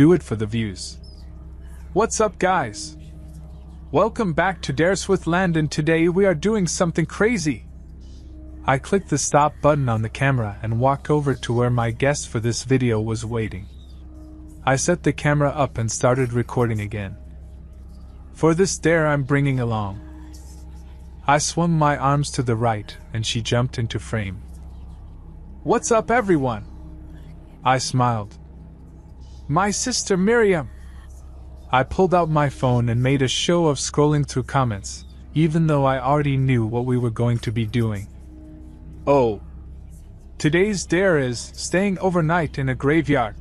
Do it for the views. What's up, guys? Welcome back to Dareswith Land, and today we are doing something crazy. I clicked the stop button on the camera and walked over to where my guest for this video was waiting. I set the camera up and started recording again. For this dare, I'm bringing along. I swung my arms to the right and she jumped into frame. What's up, everyone? I smiled. My sister Miriam. I pulled out my phone and made a show of scrolling through comments, even though I already knew what we were going to be doing. Oh. Today's dare is staying overnight in a graveyard.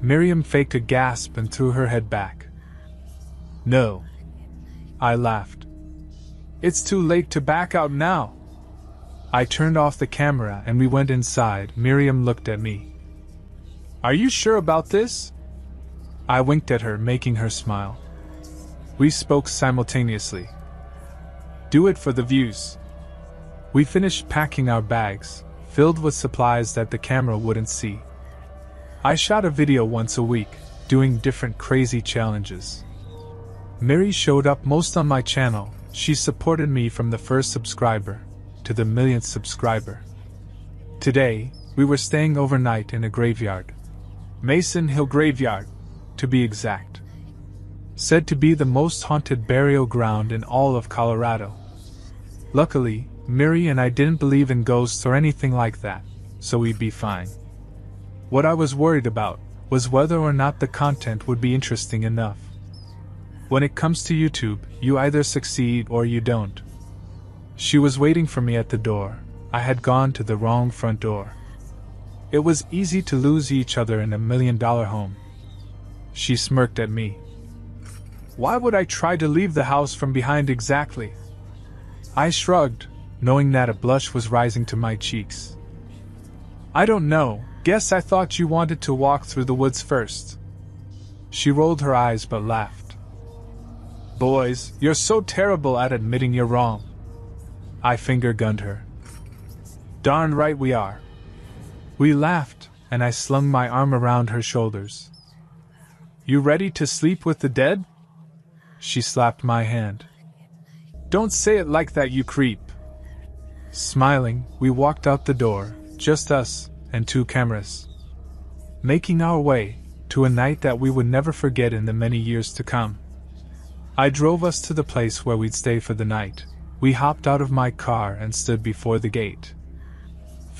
Miriam faked a gasp and threw her head back. No. I laughed. It's too late to back out now. I turned off the camera and we went inside. Miriam looked at me. Are you sure about this? I winked at her, making her smile. We spoke simultaneously. Do it for the views. We finished packing our bags, filled with supplies that the camera wouldn't see. I shot a video once a week, doing different crazy challenges. Mary showed up most on my channel, she supported me from the first subscriber to the millionth subscriber. Today, we were staying overnight in a graveyard. Mason Hill Graveyard, to be exact. Said to be the most haunted burial ground in all of Colorado. Luckily, Miri and I didn't believe in ghosts or anything like that, so we'd be fine. What I was worried about was whether or not the content would be interesting enough. When it comes to YouTube, you either succeed or you don't. She was waiting for me at the door. I had gone to the wrong front door. It was easy to lose each other in a million dollar home. She smirked at me. Why would I try to leave the house from behind exactly? I shrugged, knowing that a blush was rising to my cheeks. I don't know, guess I thought you wanted to walk through the woods first. She rolled her eyes but laughed. Boys, you're so terrible at admitting you're wrong. I finger gunned her. Darn right we are. We laughed, and I slung my arm around her shoulders. You ready to sleep with the dead? She slapped my hand. Don't say it like that, you creep. Smiling, we walked out the door, just us and two cameras. Making our way to a night that we would never forget in the many years to come. I drove us to the place where we'd stay for the night. We hopped out of my car and stood before the gate.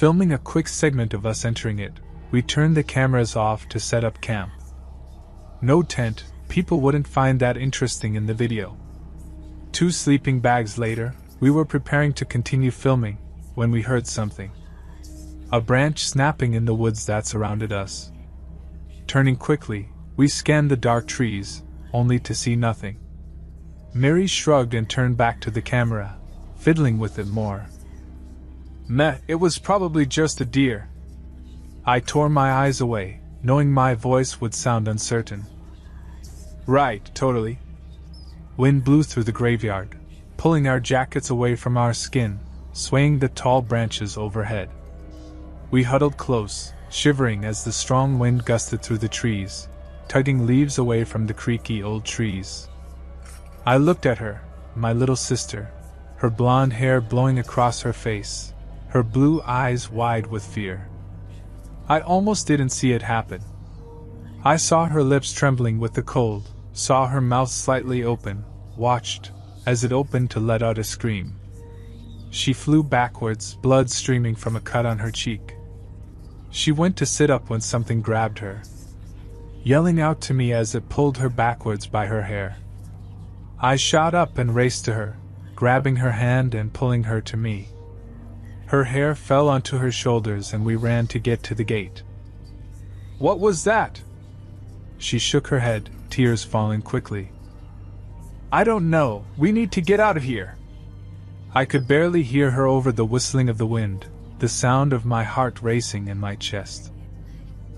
Filming a quick segment of us entering it, we turned the cameras off to set up camp. No tent, people wouldn't find that interesting in the video. Two sleeping bags later, we were preparing to continue filming when we heard something. A branch snapping in the woods that surrounded us. Turning quickly, we scanned the dark trees, only to see nothing. Mary shrugged and turned back to the camera, fiddling with it more. Meh, it was probably just a deer. I tore my eyes away, knowing my voice would sound uncertain. Right, totally. Wind blew through the graveyard, pulling our jackets away from our skin, swaying the tall branches overhead. We huddled close, shivering as the strong wind gusted through the trees, tugging leaves away from the creaky old trees. I looked at her, my little sister, her blonde hair blowing across her face, her blue eyes wide with fear. I almost didn't see it happen. I saw her lips trembling with the cold, saw her mouth slightly open, watched, as it opened to let out a scream. She flew backwards, blood streaming from a cut on her cheek. She went to sit up when something grabbed her, yelling out to me as it pulled her backwards by her hair. I shot up and raced to her, grabbing her hand and pulling her to me. Her hair fell onto her shoulders and we ran to get to the gate. What was that? She shook her head, tears falling quickly. I don't know, we need to get out of here. I could barely hear her over the whistling of the wind, the sound of my heart racing in my chest.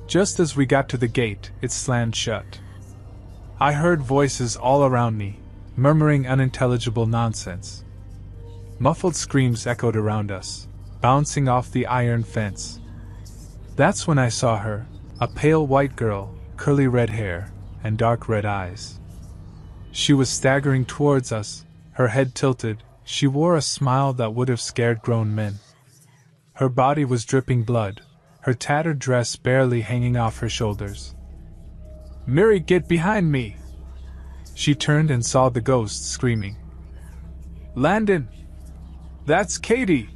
Just as we got to the gate, it slammed shut. I heard voices all around me, murmuring unintelligible nonsense. Muffled screams echoed around us, bouncing off the iron fence. That's when I saw her, a pale white girl, curly red hair and dark red eyes. She was staggering towards us, her head tilted, she wore a smile that would have scared grown men. Her body was dripping blood, her tattered dress barely hanging off her shoulders. Mary, get behind me! She turned and saw the ghost screaming. Landon! That's Katie!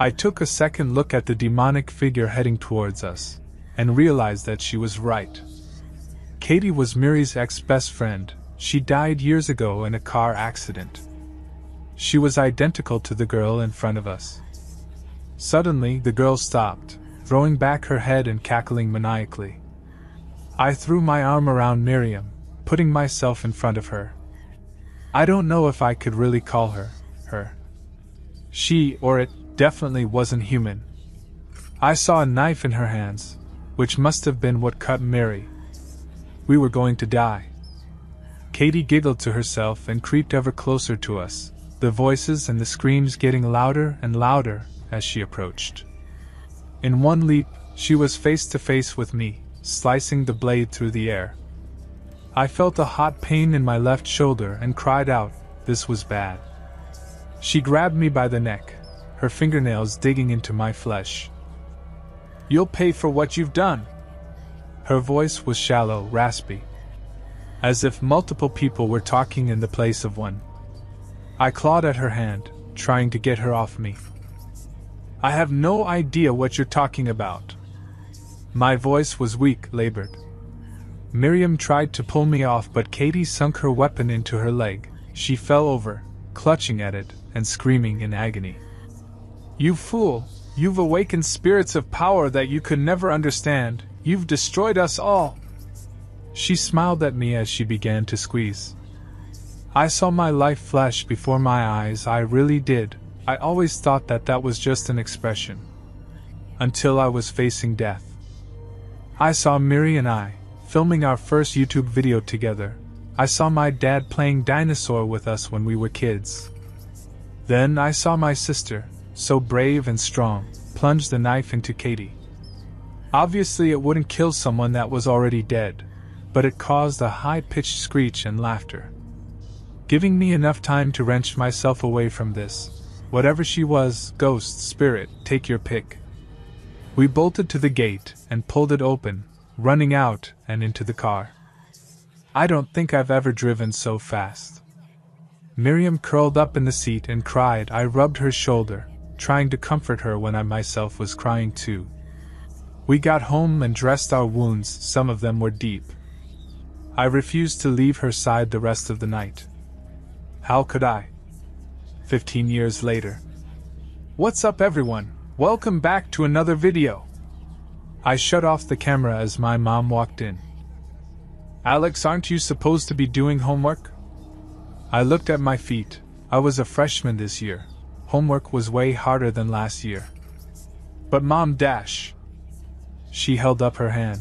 I took a second look at the demonic figure heading towards us, and realized that she was right. Katie was Mary's ex best friend, she died years ago in a car accident. She was identical to the girl in front of us. Suddenly, the girl stopped, throwing back her head and cackling maniacally. I threw my arm around Miriam, putting myself in front of her. I don't know if I could really call her, her. She, or it, definitely wasn't human. I saw a knife in her hands, which must have been what cut Mary. We were going to die. Katie giggled to herself and creeped ever closer to us, the voices and the screams getting louder and louder as she approached. In one leap, she was face to face with me, slicing the blade through the air. I felt a hot pain in my left shoulder and cried out, This was bad. She grabbed me by the neck, her fingernails digging into my flesh. You'll pay for what you've done. Her voice was shallow, raspy, as if multiple people were talking in the place of one. I clawed at her hand, trying to get her off me. I have no idea what you're talking about. My voice was weak, labored. Miriam tried to pull me off, but Katie sunk her weapon into her leg. She fell over, clutching at it and screaming in agony. You fool! You've awakened spirits of power that you could never understand. You've destroyed us all. She smiled at me as she began to squeeze. I saw my life flash before my eyes, I really did. I always thought that that was just an expression. Until I was facing death. I saw Miri and I, filming our first YouTube video together. I saw my dad playing dinosaur with us when we were kids. Then I saw my sister, so brave and strong, plunged the knife into Katie. Obviously, it wouldn't kill someone that was already dead, but it caused a high pitched screech and laughter. Giving me enough time to wrench myself away from this. Whatever she was, ghost, spirit, take your pick. We bolted to the gate and pulled it open, running out and into the car. I don't think I've ever driven so fast. Miriam curled up in the seat and cried. I rubbed her shoulder, trying to comfort her when I myself was crying too. We got home and dressed our wounds, some of them were deep. I refused to leave her side the rest of the night. How could I? 15 years later. What's up everyone? Welcome back to another video. I shut off the camera as my mom walked in. Alex, aren't you supposed to be doing homework? I looked at my feet. I was a freshman this year. Homework was way harder than last year. But mom dash. She held up her hand.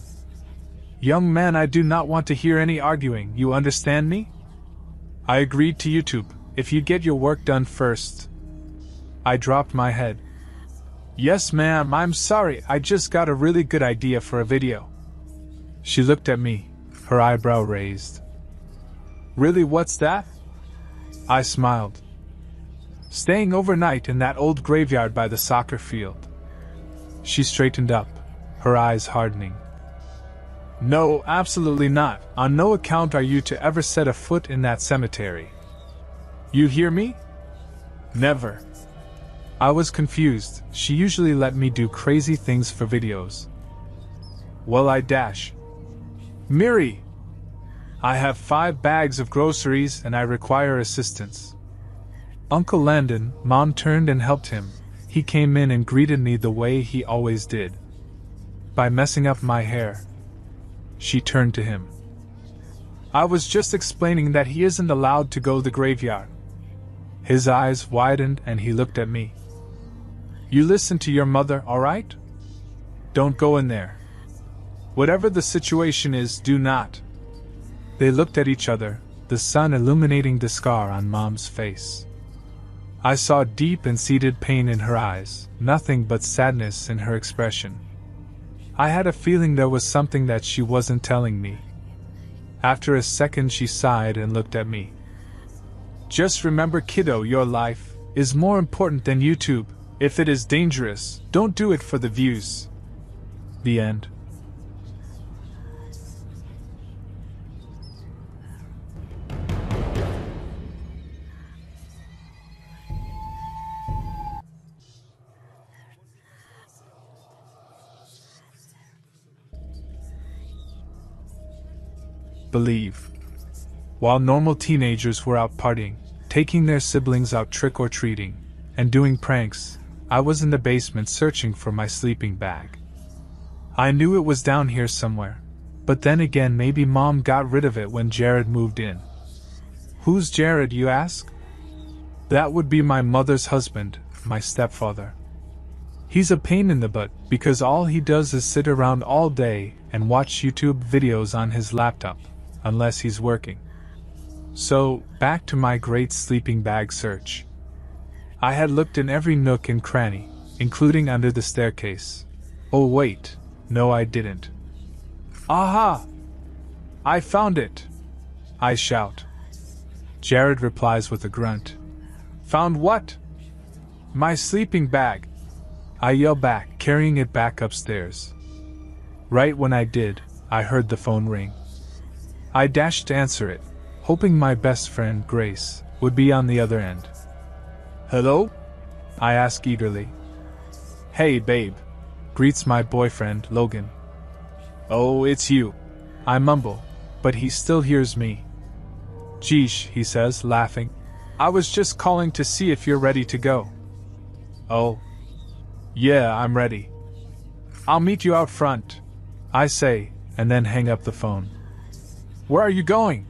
Young man, I do not want to hear any arguing, you understand me? I agreed to YouTube if you get your work done first. I dropped my head. Yes, ma'am, I'm sorry, I just got a really good idea for a video. She looked at me, her eyebrow raised. Really, what's that? I smiled. Staying overnight in that old graveyard by the soccer field. She straightened up, her eyes hardening. No, absolutely not. On no account are you to ever set a foot in that cemetery. You hear me? Never. I was confused. She usually let me do crazy things for videos. Well, I dash. Miri! I have five bags of groceries and I require assistance. Uncle Landon, Mom turned and helped him. He came in and greeted me the way he always did. By messing up my hair. She turned to him. I was just explaining that he isn't allowed to go the graveyard. His eyes widened and he looked at me. You listen to your mother, alright? Don't go in there. Whatever the situation is, do not. They looked at each other, the sun illuminating the scar on Mom's face. I saw deep and seated pain in her eyes, nothing but sadness in her expression. I had a feeling there was something that she wasn't telling me. After a second, she sighed and looked at me. Just remember, kiddo, your life is more important than YouTube. If it is dangerous, don't do it for the views. The end. Believe. While normal teenagers were out partying, taking their siblings out trick or treating, and doing pranks, I was in the basement searching for my sleeping bag. I knew it was down here somewhere, but then again, maybe mom got rid of it when Jared moved in. Who's Jared, you ask? That would be my mother's husband, my stepfather. He's a pain in the butt because all he does is sit around all day and watch YouTube videos on his laptop, unless he's working. So, back to my great sleeping bag search. I had looked in every nook and cranny, including under the staircase. Oh, wait, no, I didn't. Aha! I found it! I shout. Jared replies with a grunt. Found what? My sleeping bag. I yell back, carrying it back upstairs. Right when I did, I heard the phone ring. I dashed to answer it, hoping my best friend, Grace, would be on the other end. Hello? I ask eagerly. Hey, babe, greets my boyfriend, Logan. Oh, it's you. I mumble, but he still hears me. Geesh, he says, laughing. I was just calling to see if you're ready to go. Oh. Yeah, I'm ready. I'll meet you out front, I say, and then hang up the phone. Where are you going?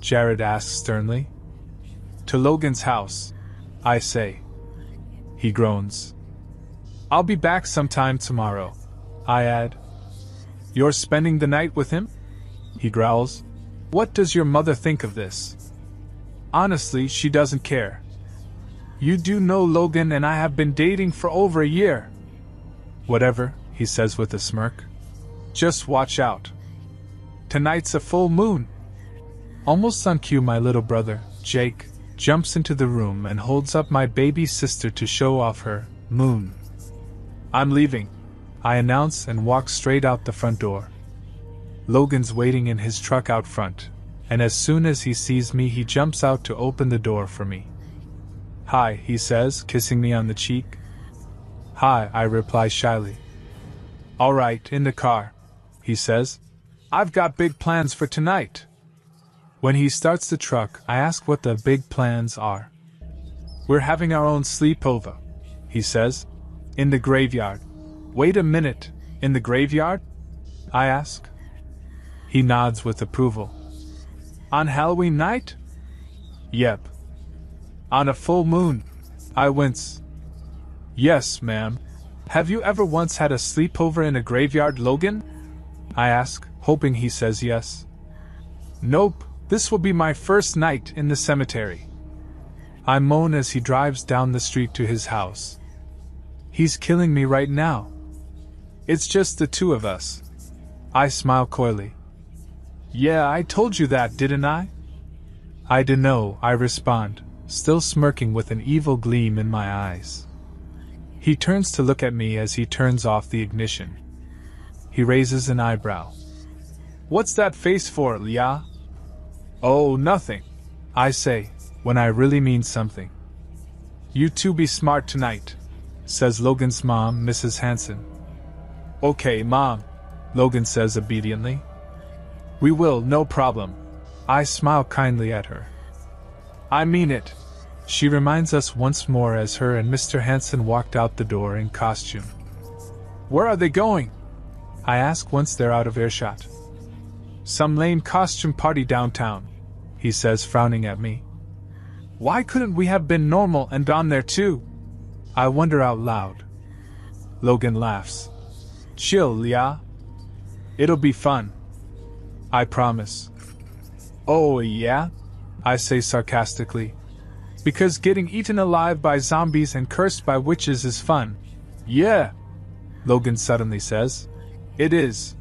Jared asks sternly. To Logan's house, I say. He groans. I'll be back sometime tomorrow, I add. You're spending the night with him? He growls. What does your mother think of this? Honestly, she doesn't care. You do know Logan and I have been dating for over a year. Whatever, he says with a smirk. Just watch out. Tonight's a full moon. Almost on cue, my little brother, Jake, jumps into the room and holds up my baby sister to show off her moon. I'm leaving, I announce and walk straight out the front door. Logan's waiting in his truck out front, and as soon as he sees me, he jumps out to open the door for me. Hi, he says, kissing me on the cheek. Hi, I reply shyly. All right, in the car, he says. I've got big plans for tonight. When he starts the truck, I ask what the big plans are. We're having our own sleepover, he says. In the graveyard. Wait a minute, in the graveyard? I ask. He nods with approval. On Halloween night? Yep. On a full moon? I wince. Yes, ma'am. Have you ever once had a sleepover in a graveyard, Logan? I ask, hoping he says yes. Nope, this will be my first night in the cemetery. I moan as he drives down the street to his house. He's killing me right now. It's just the two of us. I smile coyly. Yeah, I told you that, didn't I? I dunno, I respond, still smirking with an evil gleam in my eyes. He turns to look at me as he turns off the ignition. He raises an eyebrow. What's that face for, Leah? Oh, nothing. I say, when I really mean something. You two be smart tonight, says Logan's mom, Mrs. Hanson. Okay, mom, Logan says obediently. We will, no problem. I smile kindly at her. I mean it. She reminds us once more as her and Mr. Hanson walked out the door in costume. Where are they going? I ask once they're out of earshot. Some lame costume party downtown, he says, frowning at me. Why couldn't we have been normal and gone there too? I wonder out loud. Logan laughs. Chill, Leah. It'll be fun. I promise. Oh, yeah? I say sarcastically. Because getting eaten alive by zombies and cursed by witches is fun. Yeah, Logan suddenly says. It is.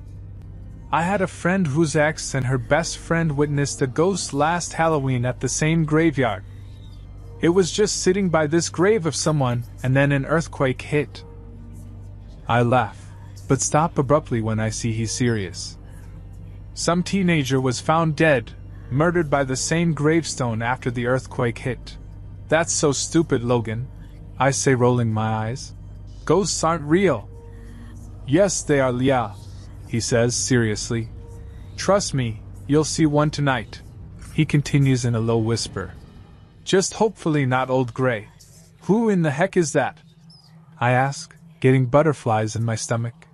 I had a friend whose ex and her best friend witnessed a ghost last Halloween at the same graveyard. It was just sitting by this grave of someone, and then an earthquake hit. I laugh, but stop abruptly when I see he's serious. Some teenager was found dead, murdered by the same gravestone after the earthquake hit. That's so stupid, Logan. I say, rolling my eyes. Ghosts aren't real. Yes, they are, Leah, he says seriously. Trust me, you'll see one tonight. He continues in a low whisper. Just hopefully not Old Gray. Who in the heck is that? I ask, getting butterflies in my stomach.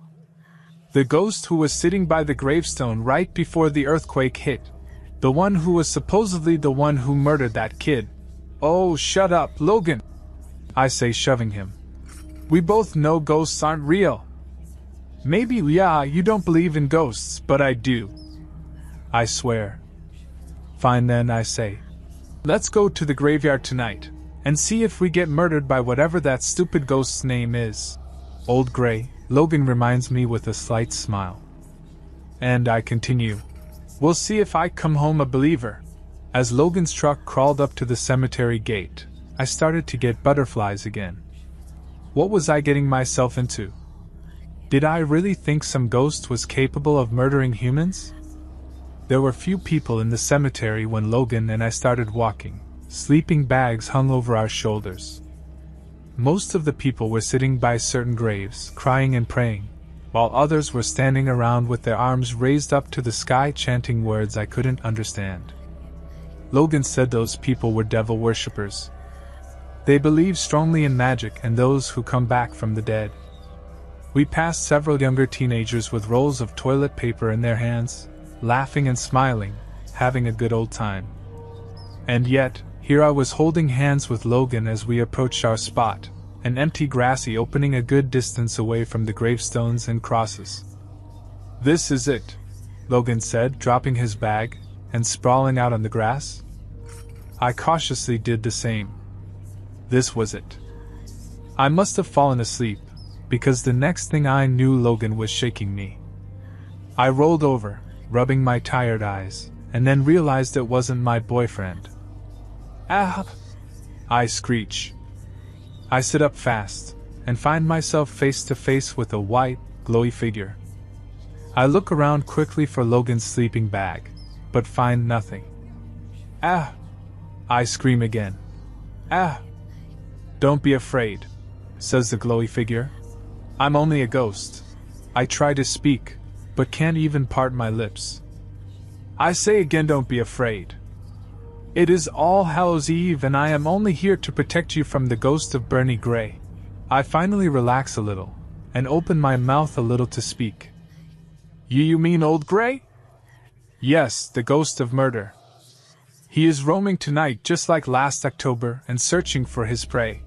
The ghost who was sitting by the gravestone right before the earthquake hit. The one who was supposedly the one who murdered that kid. Oh, shut up, Logan! I say, shoving him. We both know ghosts aren't real. Maybe, yeah, you don't believe in ghosts, but I do. I swear. Fine then, I say. Let's go to the graveyard tonight, and see if we get murdered by whatever that stupid ghost's name is. Old Gray, Logan reminds me with a slight smile. And I continue. We'll see if I come home a believer. As Logan's truck crawled up to the cemetery gate, I started to get butterflies again. What was I getting myself into? Did I really think some ghost was capable of murdering humans? There were few people in the cemetery when Logan and I started walking. Sleeping bags hung over our shoulders. Most of the people were sitting by certain graves, crying and praying, while others were standing around with their arms raised up to the sky chanting words I couldn't understand. Logan said those people were devil worshippers. They believe strongly in magic and those who come back from the dead. We passed several younger teenagers with rolls of toilet paper in their hands, laughing and smiling, having a good old time. And yet, here I was holding hands with Logan as we approached our spot, an empty grassy opening a good distance away from the gravestones and crosses. This is it, Logan said, dropping his bag and sprawling out on the grass. I cautiously did the same. This was it. I must have fallen asleep, because the next thing I knew, Logan was shaking me. I rolled over, rubbing my tired eyes, and then realized it wasn't my boyfriend. Ah! I screech. I sit up fast, and find myself face to face with a white, glowy figure. I look around quickly for Logan's sleeping bag, but find nothing. Ah! I scream again. Ah! Don't be afraid, says the glowy figure. I'm only a ghost. I try to speak, but can't even part my lips. I say again, don't be afraid. It is All Hallows Eve, and I am only here to protect you from the ghost of Bernie Gray. I finally relax a little, and open my mouth a little to speak. You, you mean Old Gray? Yes, the ghost of murder. He is roaming tonight just like last October and searching for his prey.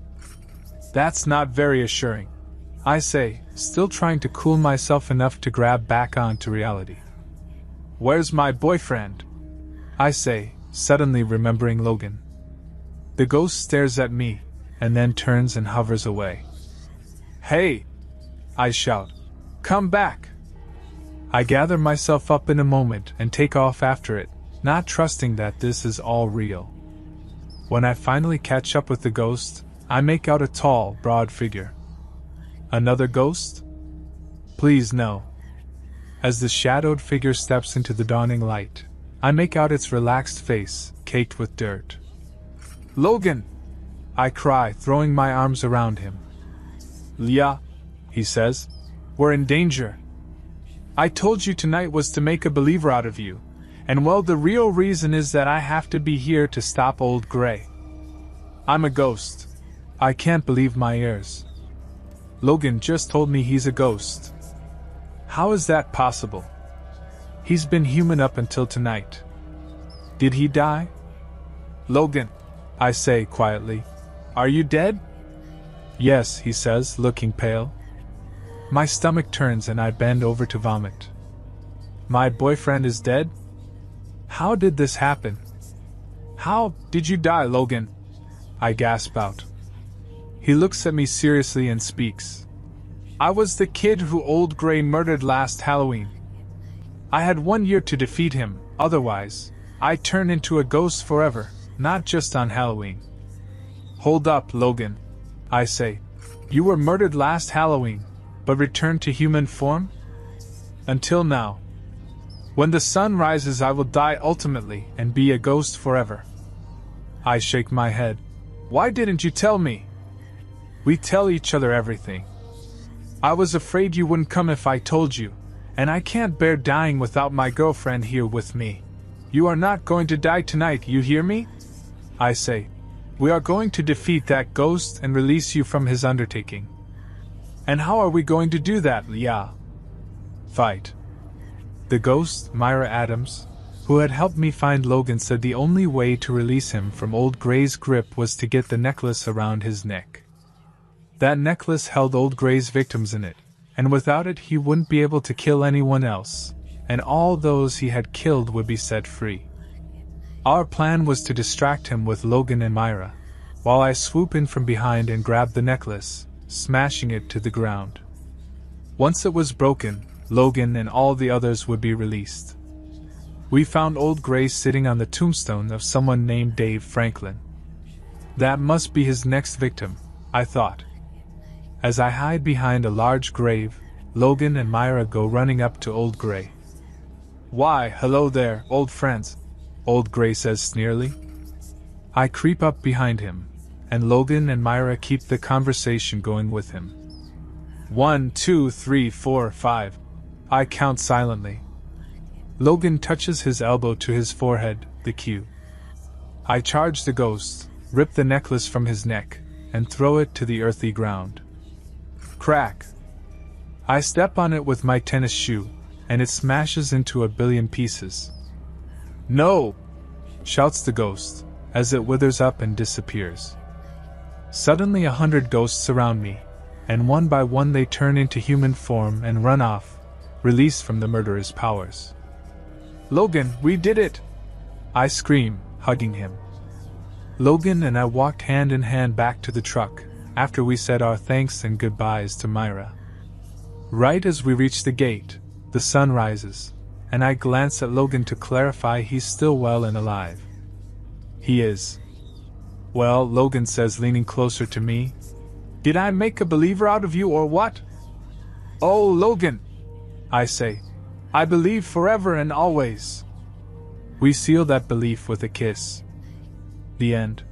That's not very assuring. I say, still trying to cool myself enough to grab back onto reality. Where's my boyfriend? I say, suddenly remembering Logan. The ghost stares at me, and then turns and hovers away. Hey! I shout. Come back! I gather myself up in a moment and take off after it, not trusting that this is all real. When I finally catch up with the ghost, I make out a tall, broad figure. Another ghost? Please, no. As the shadowed figure steps into the dawning light, I make out its relaxed face, caked with dirt. Logan! I cry, throwing my arms around him. Leah, he says, we're in danger. I told you tonight was to make a believer out of you, and well, the real reason is that I have to be here to stop Old Gray. I'm a ghost. I can't believe my ears. Logan just told me he's a ghost. How is that possible? He's been human up until tonight. Did he die? Logan, I say quietly, are you dead? Yes, he says, looking pale. My stomach turns and I bend over to vomit. My boyfriend is dead? How did this happen? How did you die, Logan? I gasp out. He looks at me seriously and speaks. I was the kid who Old Gray murdered last Halloween. I had one year to defeat him, otherwise, I'd turn into a ghost forever, not just on Halloween. Hold up, Logan. I say. You were murdered last Halloween, but returned to human form? Until now. When the sun rises, I will die ultimately and be a ghost forever. I shake my head. Why didn't you tell me? We tell each other everything. I was afraid you wouldn't come if I told you, and I can't bear dying without my girlfriend here with me. You are not going to die tonight, you hear me? I say. We are going to defeat that ghost and release you from his undertaking. And how are we going to do that, Yeah. Fight. The ghost, Myra Adams, who had helped me find Logan, said the only way to release him from Old Gray's grip was to get the necklace around his neck. That necklace held Old Gray's victims in it, and without it he wouldn't be able to kill anyone else, and all those he had killed would be set free. Our plan was to distract him with Logan and Myra, while I swoop in from behind and grab the necklace, smashing it to the ground. Once it was broken, Logan and all the others would be released. We found Old Gray sitting on the tombstone of someone named Dave Franklin. That must be his next victim, I thought. As I hide behind a large grave, Logan and Myra go running up to Old Gray. Why, hello there, old friends, Old Gray says sneerly. I creep up behind him, and Logan and Myra keep the conversation going with him. One, two, three, four, five. I count silently. Logan touches his elbow to his forehead, the cue. I charge the ghost, rip the necklace from his neck, and throw it to the earthy ground. Crack! I step on it with my tennis shoe, and it smashes into a billion pieces. No! shouts the ghost, as it withers up and disappears. Suddenly, a hundred ghosts surround me, and one by one they turn into human form and run off, released from the murderer's powers. Logan, we did it! I scream, hugging him. Logan and I walked hand in hand back to the truck, after we said our thanks and goodbyes to Myra. Right as we reach the gate, the sun rises, and I glance at Logan to clarify he's still well and alive. He is. Well, Logan says, leaning closer to me. Did I make a believer out of you or what? Oh, Logan, I say. I believe forever and always. We seal that belief with a kiss. The end.